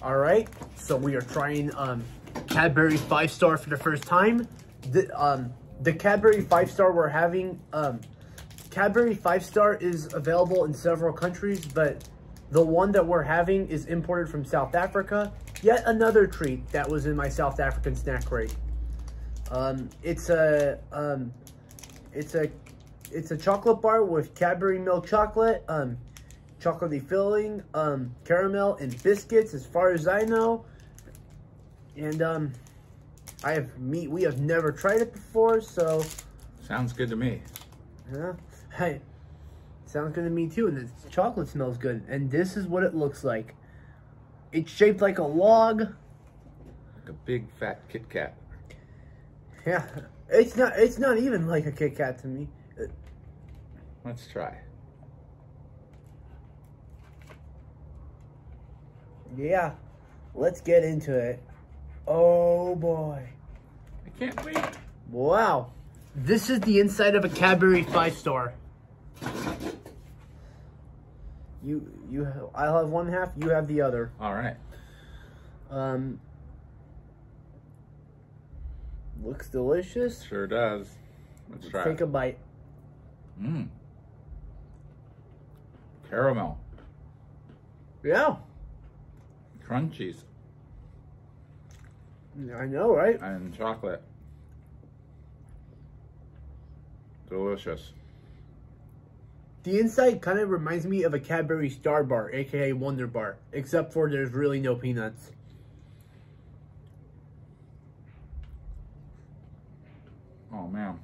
All right, so we are trying um, Cadbury Five Star for the first time. The um, the Cadbury Five Star we're having, um, Cadbury Five Star is available in several countries, but the one that we're having is imported from South Africa. Yet another treat that was in my South African snack crate. Um, it's a um, it's a it's a chocolate bar with Cadbury milk chocolate, um, chocolatey filling, um, caramel, and biscuits, as far as I know. And um, I have meat. We have never tried it before, so Sounds good to me. yeah. Hey, sounds good to me too. And the chocolate smells good. And this is what it looks like. It's shaped like a log. Like a big fat Kit Kat. Yeah, it's not. It's not even like a Kit Kat to me. Let's try. Yeah, let's get into it. Oh boy. I can't wait. Wow. This is the inside of a Cadbury five star. You you I'll have one half, you have the other. All right. Um looks delicious. Sure does. Let's try. Take a bite. Mmm. Caramel. Yeah. Crunchies. I know, right? And chocolate. Delicious. The inside kind of reminds me of a Cadbury Star Bar, aka Wunderbar, except for there's really no peanuts. Oh man.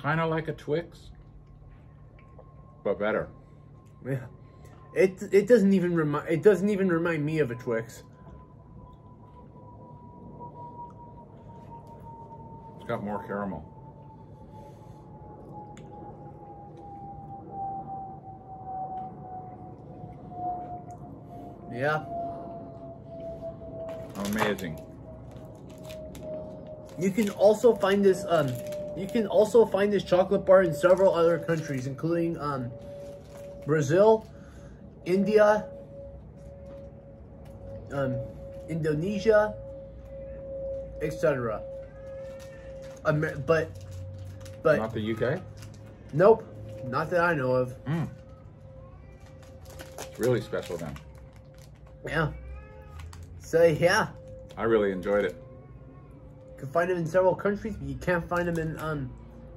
Kind of like a Twix, but better. Yeah. It it doesn't even remind it doesn't even remind me of a Twix. It's got more caramel. Yeah. Amazing. You can also find this um you can also find this chocolate bar in several other countries including um Brazil, India, um Indonesia, etc. Amer- but but Not the UK? nope, not that I know of. Mm. It's really special then. Yeah. So yeah, I really enjoyed it. you can find them in several countries, but you can't find them in um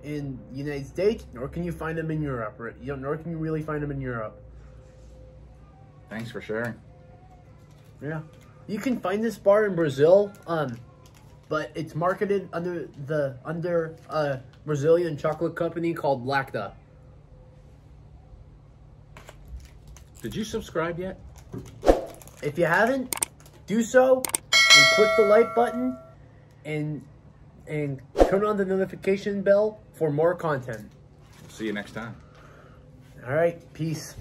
in United States, nor can you find them in Europe. Or, you know, nor can you really find them in Europe. Thanks for sharing. Yeah. You can find this bar in Brazil, um, but it's marketed under the under a Brazilian chocolate company called Lacta. Did you subscribe yet? If you haven't, do so and click the like button and and turn on the notification bell for more content. See you next time. All right, peace.